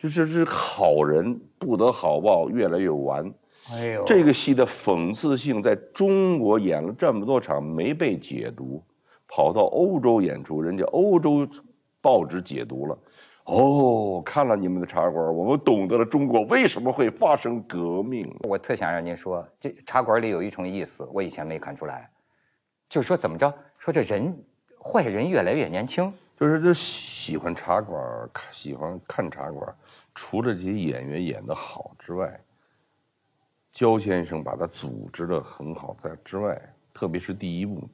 就是是好人不得好报，越来越完。哎呦，这个戏的讽刺性在中国演了这么多场没被解读，跑到欧洲演出，人家欧洲报纸解读了。哦，看了你们的茶馆，我们懂得了中国为什么会发生革命。我特想让您说，这茶馆里有一种意思，我以前没看出来，就是说怎么着，说这人坏人越来越年轻，就是这喜欢茶馆，看喜欢看茶馆，除了这些演员演得好之外，焦先生把他组织得很好在之外，特别是第一部。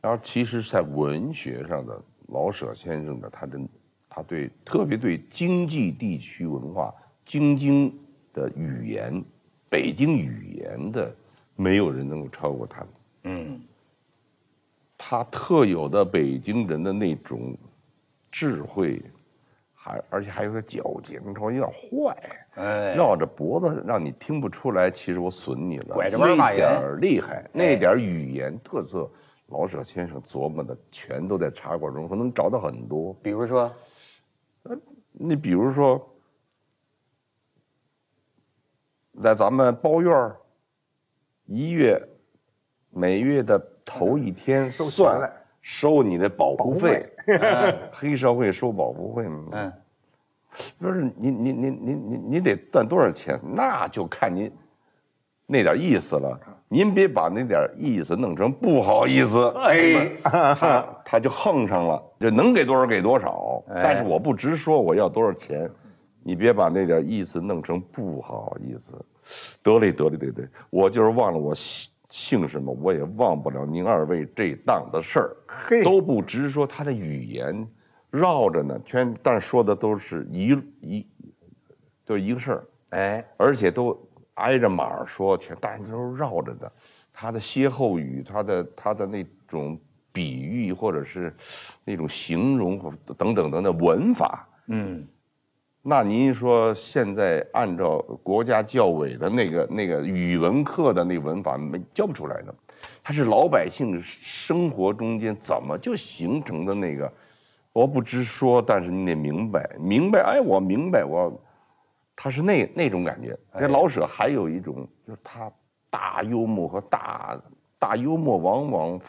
然后，其实，在文学上的老舍先生的他的他对特别对经济地区文化、京津的语言、北京语言的，没有人能够超过他。嗯，他特有的北京人的那种智慧，还而且还有个矫情，你瞅有点坏，哎，绕着脖子让你听不出来。其实我损你了，拐着弯骂人那点厉害，那点儿语言特色，老舍先生琢磨的全都在茶馆中，可能找到很多。比如说，呃你比如说，在咱们包院儿一月每月的头一天算收你的保护费费，黑社会收保护费吗？嗯，不是你你你你你你得赚多少钱，那就看您那点意思了。您别把那点意思弄成不好意思，哎，他 他就横上了，就能给多少给多少。哎但是我不直说我要多少钱，你别把那点意思弄成不好意思。得嘞得嘞得嘞，我就是忘了我姓姓什么，我也忘不了您二位这档子事儿，嘿都不直说他的语言绕着呢，全但是说的都是一一就是一个事儿。哎，而且都挨着码儿说，全但是都是绕着的。他的歇后语，他的他的那种比喻，或者是那种形容或等等等等文法，嗯，那您说现在按照国家教委的那个那个语文课的那文法，没教不出来的。它是老百姓生活中间怎么就形成的那个，我不直说，但是你得明白，明白，哎，我明白，我，他是那那种感觉。这老舍还有一种，就是他大幽默和大大幽默，往往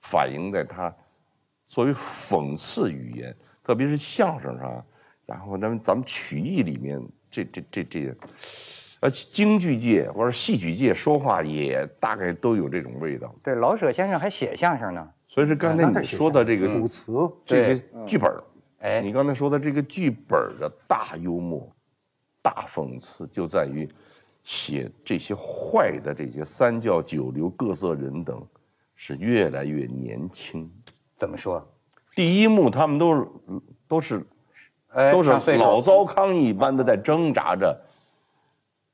反映在他作为讽刺语言，特别是相声上，然后咱们咱们曲艺里面，这这这这，呃，京剧界或者戏曲界说话也大概都有这种味道。对，老舍先生还写相声呢，所以说刚才你说的这个古词，这个剧本儿，哎你刚才说的这个剧本的大幽默、大讽刺，就在于写这些坏的这些三教九流各色人等是越来越年轻。怎么说？第一幕他们都是都是哎，都是老糟糠一般的在挣扎着，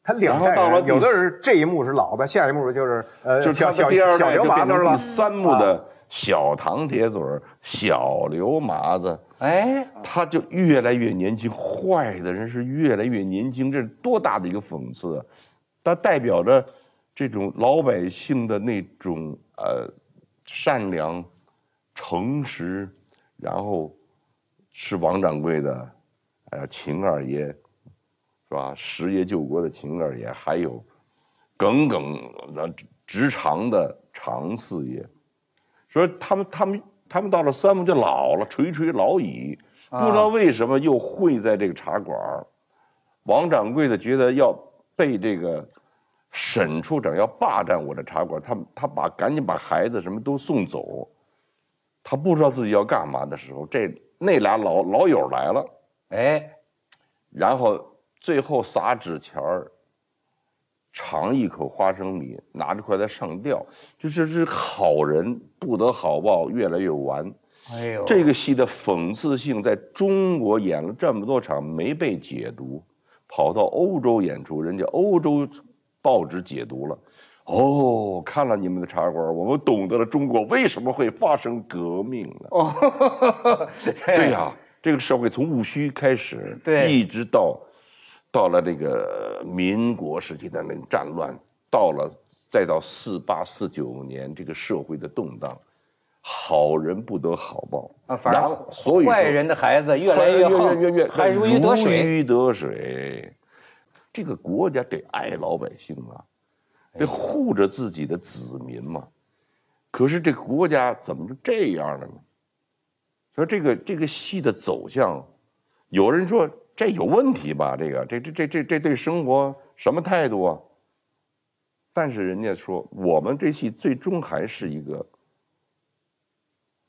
他两代到了人，有的第是这一幕是老的，下一幕就是呃就是他小小的第二小代就变成第。三幕的小唐铁嘴儿、小刘麻子。哎，他就越来越年轻，坏的人是越来越年轻，这是多大的一个讽刺啊！它代表着这种老百姓的那种呃善良、诚实，然后是王掌柜的，呃秦二爷，是吧？十爷救国的秦二爷，还有耿耿呃直肠的常四爷，所以他们他们他们到了三幕就老了，垂垂老矣，不知道为什么又会在这个茶馆儿。王掌柜的觉得要被这个沈处长要霸占我的茶馆，他他把赶紧把孩子什么都送走，他不知道自己要干嘛的时候，这那俩老老友来了，哎，然后最后撒纸钱儿，尝一口花生米，拿着筷子上吊，就这是好人不得好报，越来越完。哎呦，这个戏的讽刺性在中国演了这么多场没被解读，跑到欧洲演出，人家欧洲报纸解读了。哦，看了你们的茶馆，我们懂得了中国为什么会发生革命了。哦，对呀、这个社会从戊戌开始，对一直到到了这个民国时期的那个战乱，到了再到四八四九年这个社会的动荡，好人不得好报啊，反然而后所以坏人的孩子越来越好，越越还如鱼得水。如鱼得水。这个国家得爱老百姓啊，得护着自己的子民嘛。可是这个国家怎么就这样了呢？说这个这个戏的走向，有人说这有问题吧？这个这这这这这对生活什么态度啊？但是人家说我们这戏最终还是一个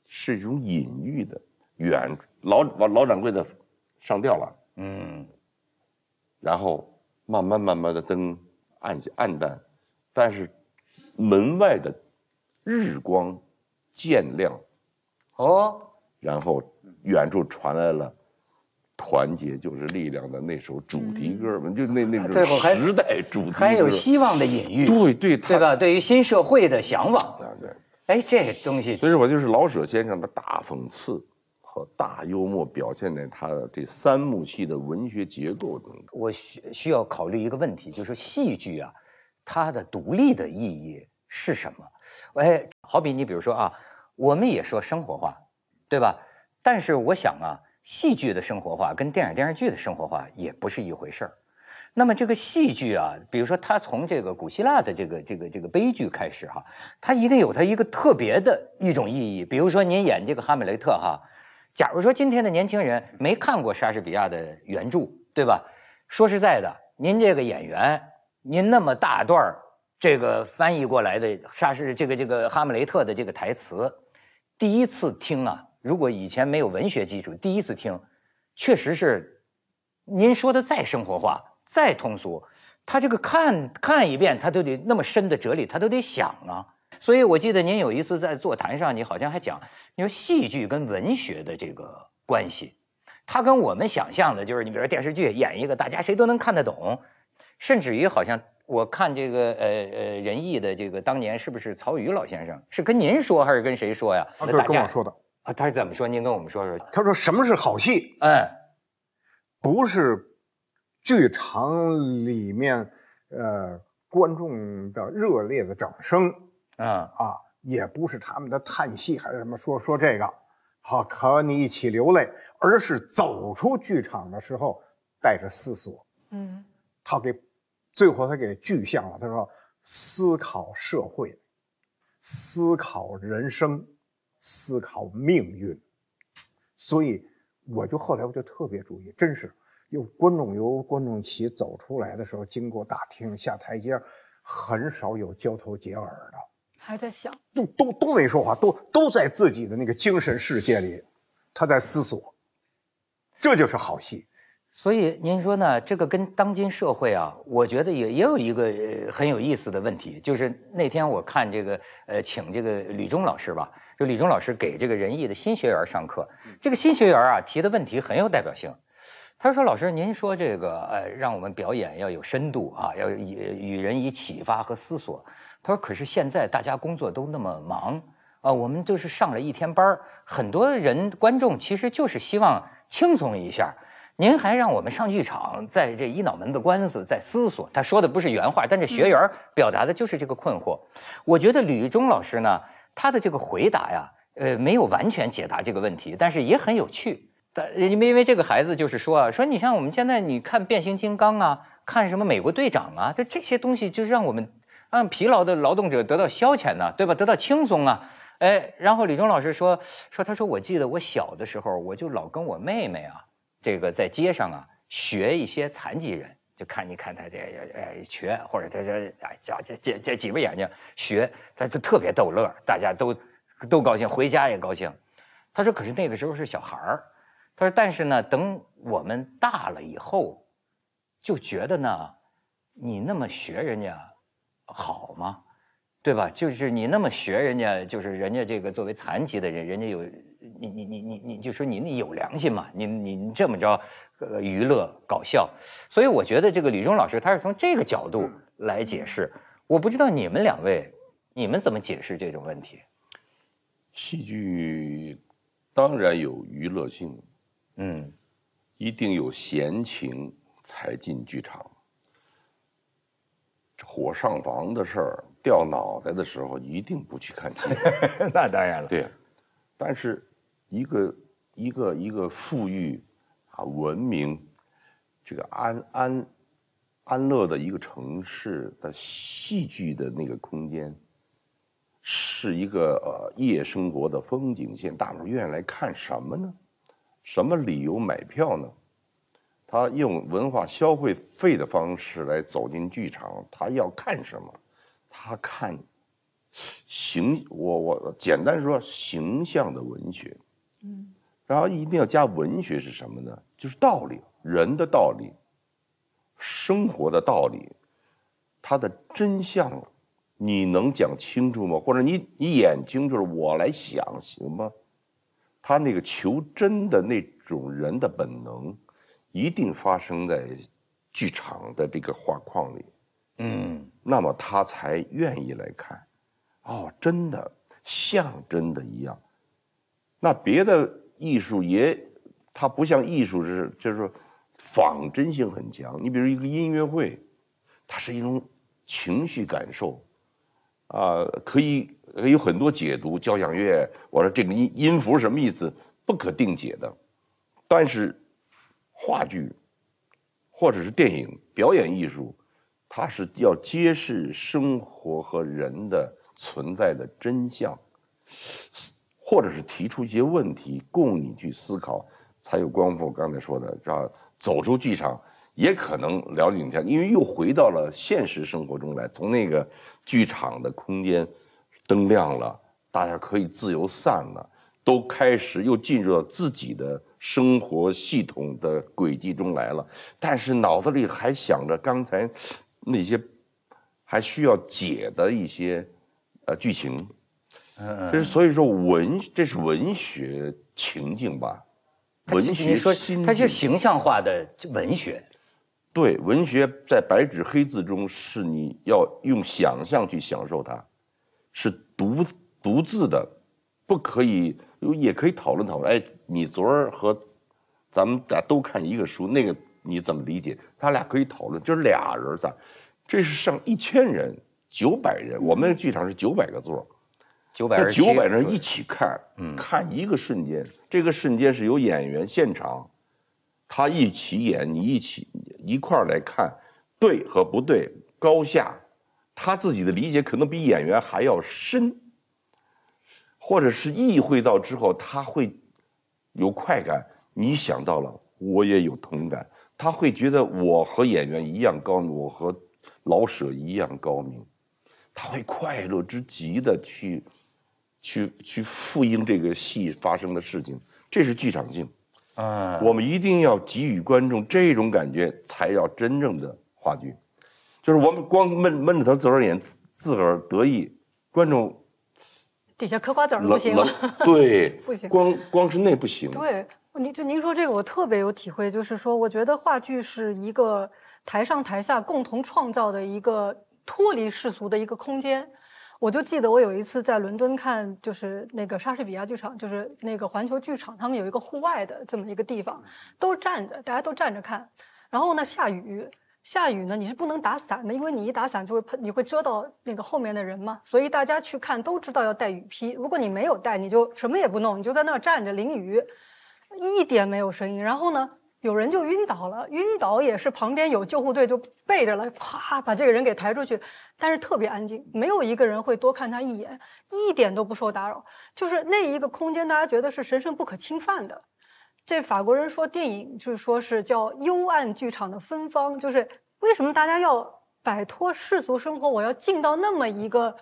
是一种隐喻的远老老老掌柜的上吊了，嗯，然后慢慢慢慢的灯暗下暗淡，但是门外的日光渐亮，哦，然后远处传来了“团结就是力量”的那首主题歌嘛，就那那种时代主题歌，还有希望的隐喻，对对对吧？对于新社会的向往，啊对。哎，这东西所以我就是老舍先生的大讽刺和大幽默表现在他的这三幕戏的文学结构中。我需需要考虑一个问题，就是戏剧啊，它的独立的意义是什么？哎，好比你比如说啊，我们也说生活化，对吧？但是我想啊，戏剧的生活化跟电影电视剧的生活化也不是一回事儿。那么这个戏剧啊，比如说它从这个古希腊的这个这个这个悲剧开始哈，它一定有它一个特别的一种意义。比如说您演这个哈姆雷特哈，假如说今天的年轻人没看过莎士比亚的原著，对吧？说实在的，您这个演员，您那么大段儿这个翻译过来的莎士这个这个哈姆雷特的这个台词，第一次听啊，如果以前没有文学基础，第一次听，确实是您说的再生活化、再通俗，他这个看看一遍，他都得那么深的哲理，他都得想啊。所以我记得您有一次在座谈上，你好像还讲，你说戏剧跟文学的这个关系，它跟我们想象的，就是你比如说电视剧演一个大家谁都能看得懂，甚至于好像我看这个呃呃仁义的这个当年是不是曹禺老先生是跟您说还是跟谁说呀？啊，这是跟我说的。啊，他是怎么说？您跟我们说说。他说什么是好戏？嗯不是剧场里面呃观众的热烈的掌声嗯啊，也不是他们的叹息还是什么说说这个，好和你一起流泪，而是走出剧场的时候带着思索。嗯他给最后他给具象了，他说思考社会，思考人生，思考命运。所以我就后来我就特别注意，真是有观众由观众席走出来的时候，经过大厅下台阶，很少有交头接耳的，还在想，都都都没说话，都都在自己的那个精神世界里，他在思索，这就是好戏。所以您说呢？这个跟当今社会啊，我觉得也也有一个呃很有意思的问题，就是那天我看这个呃，请这个吕中老师吧，就吕中老师给这个仁义的新学员上课，这个新学员啊提的问题很有代表性。他说：“老师，您说这个呃，让我们表演要有深度啊，要以与人以启发和思索。”他说：“可是现在大家工作都那么忙啊，我们就是上了一天班儿很多人观众其实就是希望轻松一下。”您还让我们上剧场，在这一脑门子官司，在思索。他说的不是原话，但这学员表达的就是这个困惑。我觉得吕中老师呢，他的这个回答呀，呃，没有完全解答这个问题，但是也很有趣。但因为因为这个孩子就是说啊，说你像我们现在你看变形金刚啊，看什么美国队长啊，这这些东西就是让我们让疲劳的劳动者得到消遣呢、对吧？得到轻松啊。哎，然后吕中老师说说，他说我记得我小的时候，我就老跟我妹妹啊。这个在街上啊，学一些残疾人，就看你看他这哎瘸，或者他这哎脚这这这几个眼睛学，他就特别逗乐，大家都都高兴，回家也高兴。他说：“可是那个时候是小孩儿。”他说：“但是呢，等我们大了以后，就觉得呢，你那么学人家好吗？对吧？就是你那么学人家，就是人家这个作为残疾的人，人家有。”你你你你你就说你你有良心嘛？你你你这么着，呃，娱乐搞笑，所以我觉得这个吕中老师他是从这个角度来解释。我不知道你们两位，你们怎么解释这种问题？戏剧当然有娱乐性，嗯，一定有闲情才进剧场。火上房的事儿，掉脑袋的时候一定不去看戏。那当然了。对，但是一个一个一个富裕啊文明，这个安安安乐的一个城市的戏剧的那个空间，是一个呃夜生活的风景线，大伙儿愿意来看什么呢？什么理由买票呢？他用文化消费费的方式来走进剧场，他要看什么？他看形，我我简单说形象的文学，嗯，然后一定要加文学是什么呢？就是道理，人的道理，生活的道理，它的真相，你能讲清楚吗？或者你你眼睛就是我来想行吗？他那个求真的那种人的本能。一定发生在剧场的这个画框里，嗯，那么他才愿意来看，哦，真的像真的一样。那别的艺术也，它不像艺术是，就是说仿真性很强。你比如一个音乐会，它是一种情绪感受，啊，可以有很多解读。交响乐，我说这个音音符什么意思，不可定解的，但是。话剧，或者是电影表演艺术，它是要揭示生活和人的存在的真相，或者是提出一些问题供你去思考，才有光复刚才说的，是吧？走出剧场，也可能了解一下，因为又回到了现实生活中来，从那个剧场的空间，灯亮了，大家可以自由散了，都开始又进入到自己的。生活系统的轨迹中来了，但是脑子里还想着刚才那些还需要解的一些呃剧情，嗯，这是所以说文这是文学情境吧，文学说，它是形象化的文学，对，文学在白纸黑字中是你要用想象去享受它，是独独自的，不可以。也可以讨论讨论。哎，你昨儿和咱们俩都看一个书，那个你怎么理解？他俩可以讨论，就是俩人在，这是上一千人、九百人，我们剧场是九百个座，九百人，九百人一起看，看一个瞬间。这个瞬间是由演员现场，他一起演，你一起一块儿来看，对和不对，高下，他自己的理解可能比演员还要深。或者是意会到之后，他会有快感。你想到了，我也有同感。他会觉得我和演员一样高明，我和老舍一样高明。他会快乐之极的去去去复印这个戏发生的事情。这是剧场性。啊，我们一定要给予观众这种感觉，才叫真正的话剧。就是我们光闷闷着头自个儿演，自自个儿得意，观众。底下嗑瓜子儿不行，对，不行，光光是那不行。对，您就您说这个，我特别有体会，就是说，我觉得话剧是一个台上台下共同创造的一个脱离世俗的一个空间。我就记得我有一次在伦敦看，就是那个莎士比亚剧场，就是那个环球剧场，他们有一个户外的这么一个地方，都站着，大家都站着看，然后呢下雨。下雨呢，你是不能打伞的，因为你一打伞就会喷，你会遮到那个后面的人嘛。所以大家去看都知道要带雨披。如果你没有带，你就什么也不弄，你就在那儿站着淋雨，一点没有声音。然后呢，有人就晕倒了，晕倒也是旁边有救护队就背着了，咵把这个人给抬出去。但是特别安静，没有一个人会多看他一眼，一点都不受打扰。就是那一个空间，大家觉得是神圣不可侵犯的。这法国人说电影就是说是叫幽暗剧场的芬芳，就是为什么大家要摆脱世俗生活，我要进到那么一个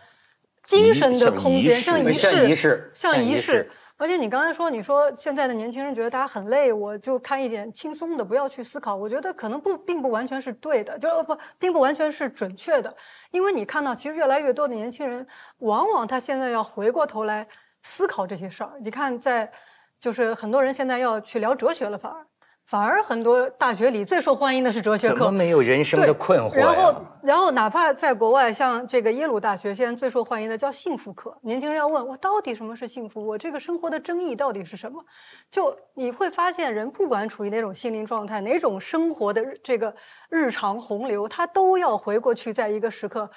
精神的空间，像仪式，像仪式。而且你刚才说，你说现在的年轻人觉得大家很累，我就看一点轻松的，不要去思考。我觉得可能不，并不完全是对的，就是不，并不完全是准确的。因为你看到，其实越来越多的年轻人，往往他现在要回过头来思考这些事儿。你看在。就是很多人现在要去聊哲学了，反而反而很多大学里最受欢迎的是哲学课。怎么没有人生的困惑然后，然后哪怕在国外，像这个耶鲁大学，现在最受欢迎的叫幸福课。年轻人要问我到底什么是幸福？我这个生活的争议到底是什么？就你会发现，人不管处于哪种心灵状态，哪种生活的这个日常洪流，他都要回过去，在一个时刻，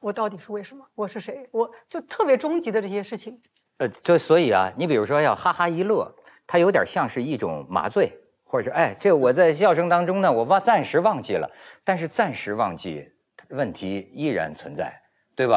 我到底是为什么？我是谁？我就特别终极的这些事情。呃，就所以啊，你比如说要哈哈一乐，它有点像是一种麻醉，或者是哎，这我在笑声当中呢，我忘暂时忘记了，但是暂时忘记，问题依然存在，对吧？